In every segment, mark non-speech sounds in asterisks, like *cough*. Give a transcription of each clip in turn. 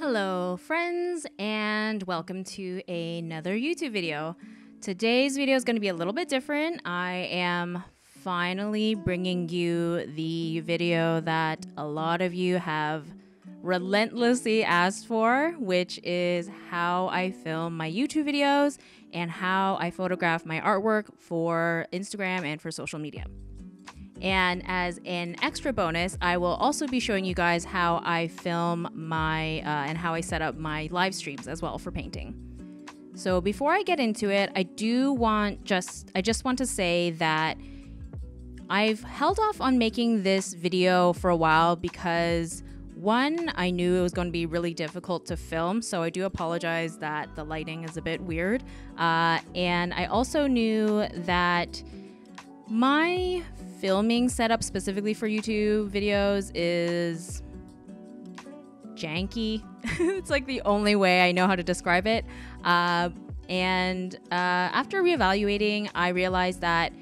Hello, friends, and welcome to another YouTube video. Today's video is going to be a little bit different. I am finally bringing you the video that a lot of you have relentlessly asked for, which is how I film my YouTube videos and how I photograph my artwork for Instagram and for social media. And as an extra bonus, I will also be showing you guys how I film my uh, and how I set up my live streams as well for painting. So before I get into it, I do want just I just want to say that I've held off on making this video for a while because one, I knew it was going to be really difficult to film, so I do apologize that the lighting is a bit weird. Uh, and I also knew that my filming setup specifically for YouTube videos is janky. *laughs* it's like the only way I know how to describe it. Uh, and uh, after reevaluating, I realized that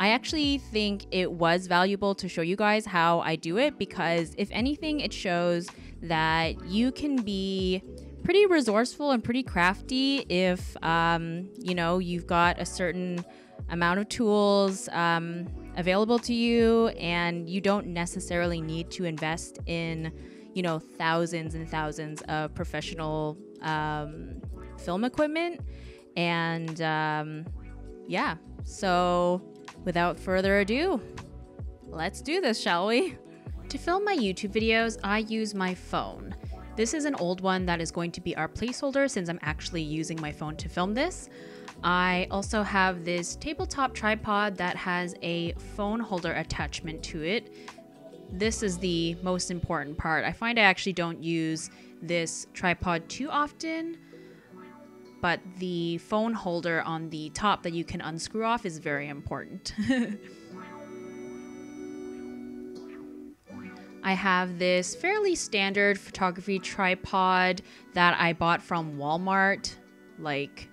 I actually think it was valuable to show you guys how I do it because, if anything, it shows that you can be pretty resourceful and pretty crafty if um, you know you've got a certain amount of tools um, available to you and you don't necessarily need to invest in you know thousands and thousands of professional um, film equipment. And um, yeah so without further ado let's do this shall we? To film my youtube videos i use my phone. This is an old one that is going to be our placeholder since i'm actually using my phone to film this I also have this tabletop tripod that has a phone holder attachment to it. This is the most important part. I find I actually don't use this tripod too often, but the phone holder on the top that you can unscrew off is very important. *laughs* I have this fairly standard photography tripod that I bought from Walmart like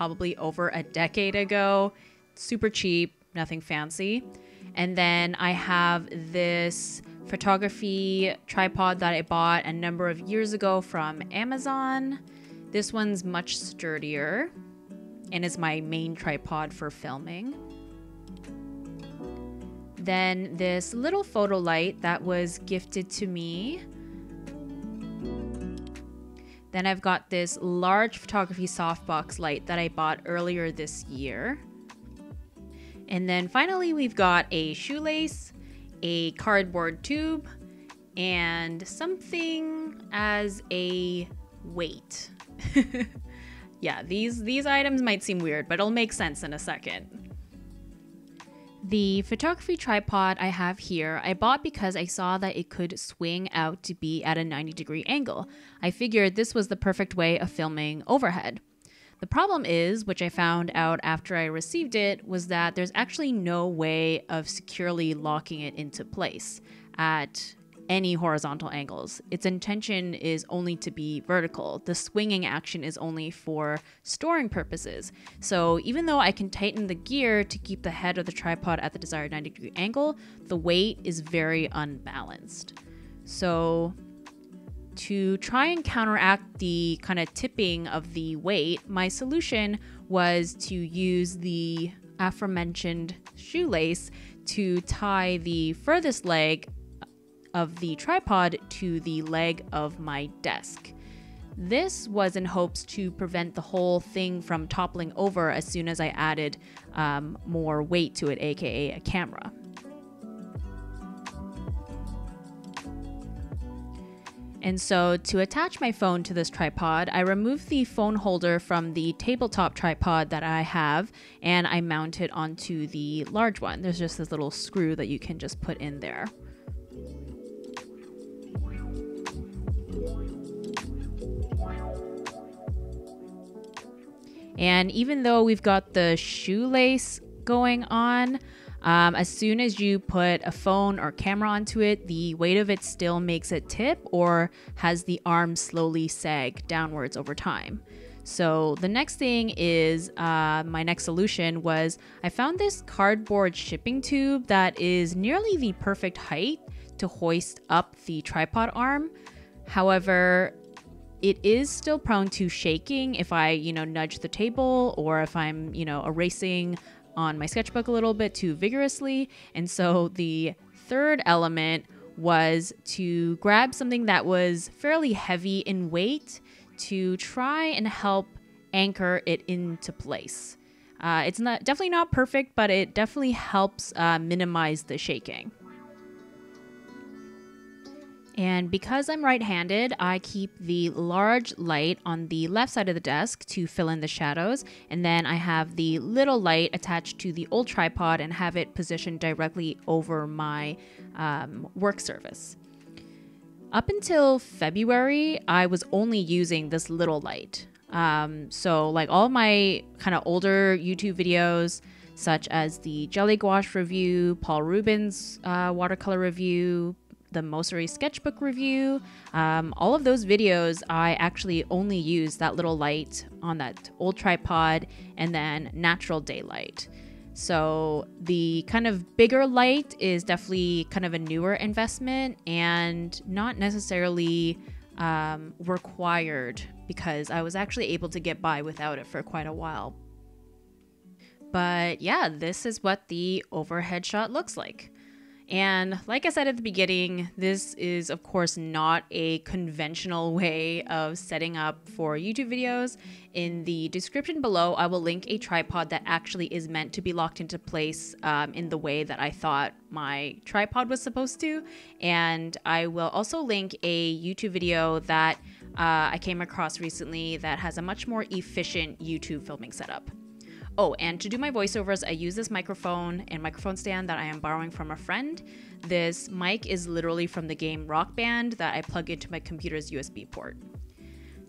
probably over a decade ago. Super cheap, nothing fancy. And then I have this photography tripod that I bought a number of years ago from Amazon. This one's much sturdier and is my main tripod for filming. Then this little photo light that was gifted to me then I've got this large photography softbox light that I bought earlier this year. And then finally, we've got a shoelace, a cardboard tube, and something as a weight. *laughs* yeah, these these items might seem weird, but it'll make sense in a second. The photography tripod I have here, I bought because I saw that it could swing out to be at a 90 degree angle. I figured this was the perfect way of filming overhead. The problem is, which I found out after I received it, was that there's actually no way of securely locking it into place at any horizontal angles. Its intention is only to be vertical. The swinging action is only for storing purposes. So even though I can tighten the gear to keep the head of the tripod at the desired 90 degree angle, the weight is very unbalanced. So to try and counteract the kind of tipping of the weight, my solution was to use the aforementioned shoelace to tie the furthest leg of the tripod to the leg of my desk. This was in hopes to prevent the whole thing from toppling over as soon as I added um, more weight to it, aka a camera. And so to attach my phone to this tripod, I removed the phone holder from the tabletop tripod that I have and I mount it onto the large one. There's just this little screw that you can just put in there. And even though we've got the shoelace going on, um, as soon as you put a phone or camera onto it, the weight of it still makes it tip or has the arm slowly sag downwards over time. So the next thing is uh, my next solution was I found this cardboard shipping tube that is nearly the perfect height to hoist up the tripod arm. However, it is still prone to shaking if I, you know, nudge the table or if I'm, you know, erasing on my sketchbook a little bit too vigorously. And so the third element was to grab something that was fairly heavy in weight to try and help anchor it into place. Uh, it's not definitely not perfect, but it definitely helps uh, minimize the shaking. And because I'm right-handed, I keep the large light on the left side of the desk to fill in the shadows, and then I have the little light attached to the old tripod and have it positioned directly over my um, work surface. Up until February, I was only using this little light. Um, so, like all my kind of older YouTube videos, such as the Jelly Gouache review, Paul Rubens uh, watercolor review, the Mossery sketchbook review, um, all of those videos, I actually only use that little light on that old tripod and then natural daylight. So the kind of bigger light is definitely kind of a newer investment and not necessarily um, required because I was actually able to get by without it for quite a while. But yeah, this is what the overhead shot looks like. And like I said at the beginning, this is, of course, not a conventional *laughs* way of setting up for YouTube videos. In the description below, I will link a tripod that actually is meant to be locked into place um, in the way that I thought my tripod was supposed to. And I will also link a YouTube video that uh, I came across recently that has a much more efficient YouTube filming setup. Oh, and to do my voiceovers, I use this microphone and microphone stand that I am borrowing from a friend. This mic is literally from the game Rock Band that I plug into my computer's USB port.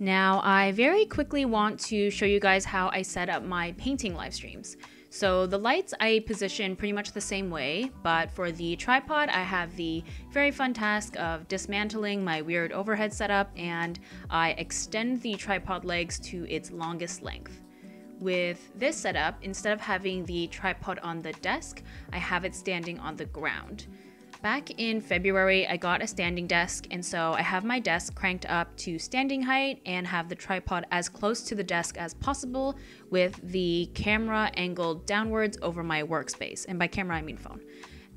Now, I very quickly want to show you guys how I set up my painting live streams. So the lights I position pretty much the same way, but for the tripod, I have the very fun task of dismantling my weird overhead setup and I extend the tripod legs to its longest length. With this setup, instead of having the tripod on the desk, I have it standing on the ground. Back in February, I got a standing desk, and so I have my desk cranked up to standing height and have the tripod as close to the desk as possible with the camera angled downwards over my workspace. And by camera, I mean phone.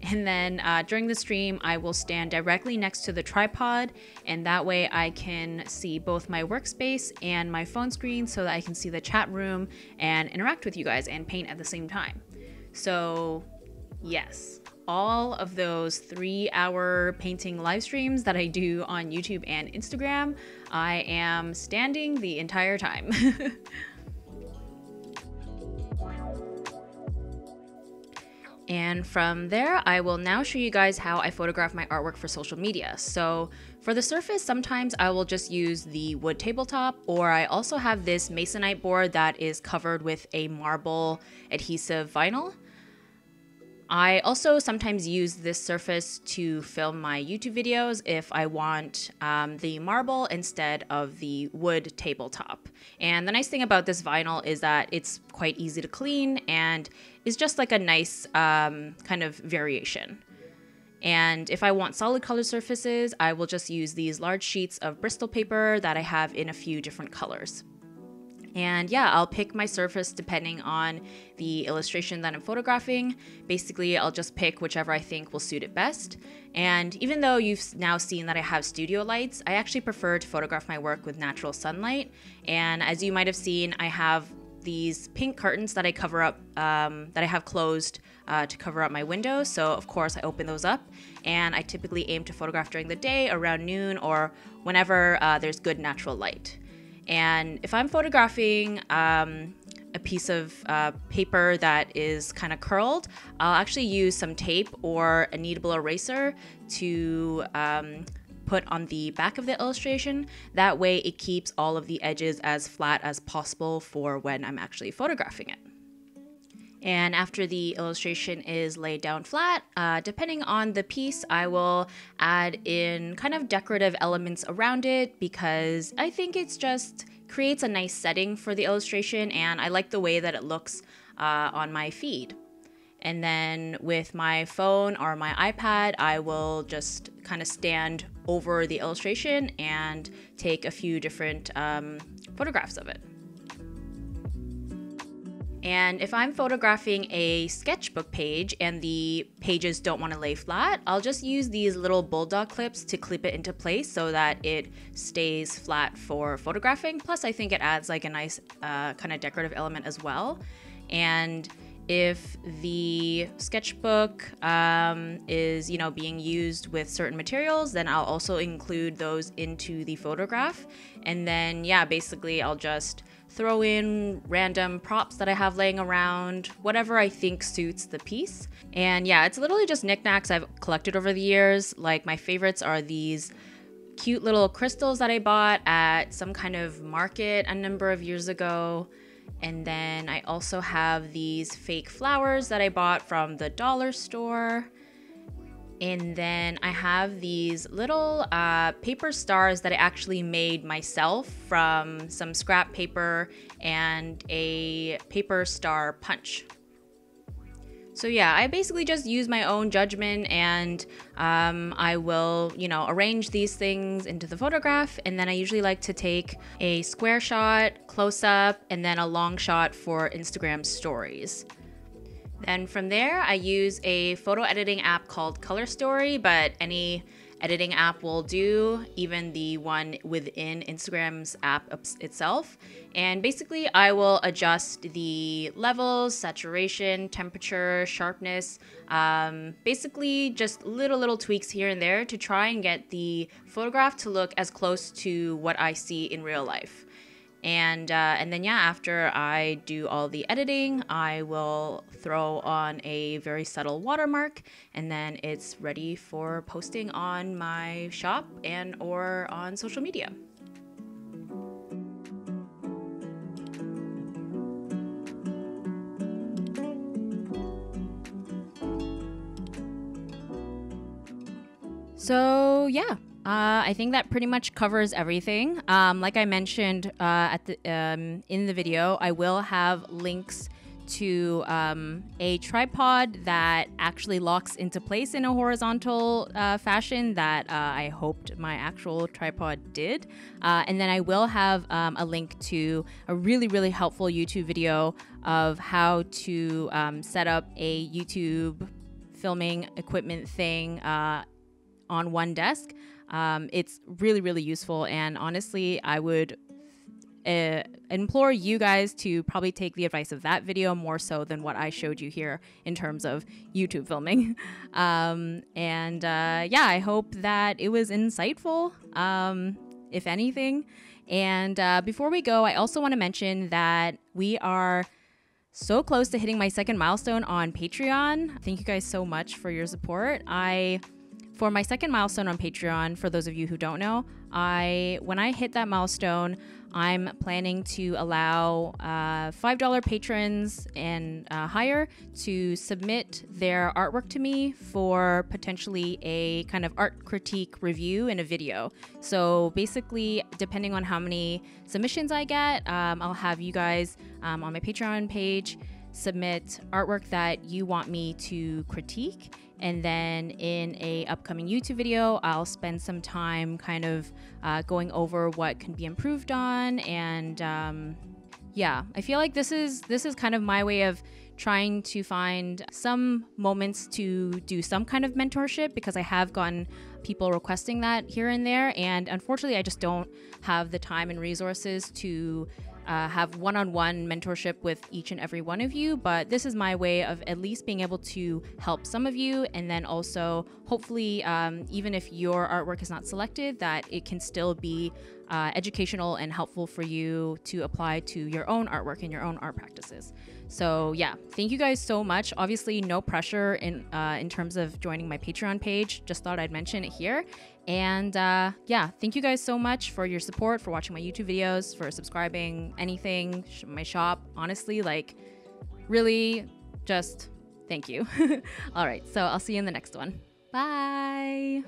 And then uh, during the stream, I will stand directly next to the tripod, and that way I can see both my workspace and my phone screen so that I can see the chat room and interact with you guys and paint at the same time. So, yes, all of those three hour painting live streams that I do on YouTube and Instagram, I am standing the entire time. *laughs* And from there, I will now show you guys how I photograph my artwork for social media. So for the surface, sometimes I will just use the wood tabletop, or I also have this masonite board that is covered with a marble adhesive vinyl. I also sometimes use this surface to film my YouTube videos if I want um, the marble instead of the wood tabletop. And the nice thing about this vinyl is that it's quite easy to clean and is just like a nice um, kind of variation. And if I want solid color surfaces, I will just use these large sheets of Bristol paper that I have in a few different colors. And yeah, I'll pick my surface depending on the illustration that I'm photographing. Basically, I'll just pick whichever I think will suit it best. And even though you've now seen that I have studio lights, I actually prefer to photograph my work with natural sunlight. And as you might have seen, I have these pink curtains that I cover up, um, that I have closed uh, to cover up my windows. So of course I open those up and I typically aim to photograph during the day around noon or whenever uh, there's good natural light. And if I'm photographing um, a piece of uh, paper that is kind of curled, I'll actually use some tape or a kneadable eraser to um, put on the back of the illustration. That way it keeps all of the edges as flat as possible for when I'm actually photographing it. And after the illustration is laid down flat, uh, depending on the piece, I will add in kind of decorative elements around it because I think it's just creates a nice setting for the illustration and I like the way that it looks uh, on my feed. And then with my phone or my iPad, I will just kind of stand over the illustration and take a few different um, photographs of it. And if I'm photographing a sketchbook page and the pages don't want to lay flat, I'll just use these little bulldog clips to clip it into place so that it stays flat for photographing. Plus, I think it adds like a nice uh, kind of decorative element as well. And if the sketchbook um, is you know being used with certain materials then i'll also include those into the photograph and then yeah basically i'll just throw in random props that I have laying around, whatever I think suits the piece. And yeah, it's literally just knickknacks I've collected over the years. Like my favorites are these cute little crystals that I bought at some kind of market a number of years ago. And then I also have these fake flowers that I bought from the dollar store. And then I have these little uh, paper stars that I actually made myself from some scrap paper and a paper star punch. So yeah, I basically just use my own judgment and um, I will, you know, arrange these things into the photograph. And then I usually like to take a square shot, close up, and then a long shot for Instagram stories. Then from there, I use a photo editing app called Color Story, but any editing app will do, even the one within Instagram's app itself. And basically, I will adjust the levels, saturation, temperature, sharpness, um, basically just little, little tweaks here and there to try and get the photograph to look as close to what I see in real life and uh, and then yeah after i do all the editing i will throw on a very subtle watermark and then it's ready for posting on my shop and or on social media so yeah uh, I think that pretty much covers everything. Um, like I mentioned uh, at the um, in the video, I will have links to um, a tripod that actually locks into place in a horizontal uh, fashion that uh, I hoped my actual tripod did. Uh, and then I will have um, a link to a really, really helpful YouTube video of how to um, set up a YouTube filming equipment thing uh, on one desk. Um, it's really, really useful. And honestly, I would uh, implore you guys to probably take the advice of that video more so than what I showed you here in terms of YouTube filming. *laughs* Um, and uh, yeah, I hope that it was insightful, um, if anything. And uh, before we go, I also want to mention that we are so close to hitting my second milestone on Patreon. Thank you guys so much for your support. I for my second milestone on Patreon, for those of you who don't know, I when I hit that milestone, I'm planning to allow uh, $5 patrons and uh, higher to submit their artwork to me for potentially a kind of art critique review in a video. So basically, depending on how many submissions I get, um, I'll have you guys um, on my Patreon page submit artwork that you want me to critique. And then in a upcoming youtube video i'll spend some time kind of uh, going over what can be improved on. And um, yeah i feel like this is this is kind of my way of trying to find some moments to do some kind of mentorship because i have gotten people requesting that here and there. And unfortunately i just don't have the time and resources to uh, have one on one mentorship with each and every one of you, but this is my way of at least being able to help some of you. And then also, hopefully, um, even if your artwork is not selected, that it can still be uh, educational and helpful for you to apply to your own artwork and your own art practices. So yeah, thank you guys so much. Obviously, no pressure in uh, in terms of joining my Patreon page. Just thought I'd mention it here. And uh, yeah, thank you guys so much for your support, for watching my YouTube videos, for subscribing, anything, my shop. Honestly, like, really, just thank you. *laughs* All right, so I'll see you in the next one. Bye.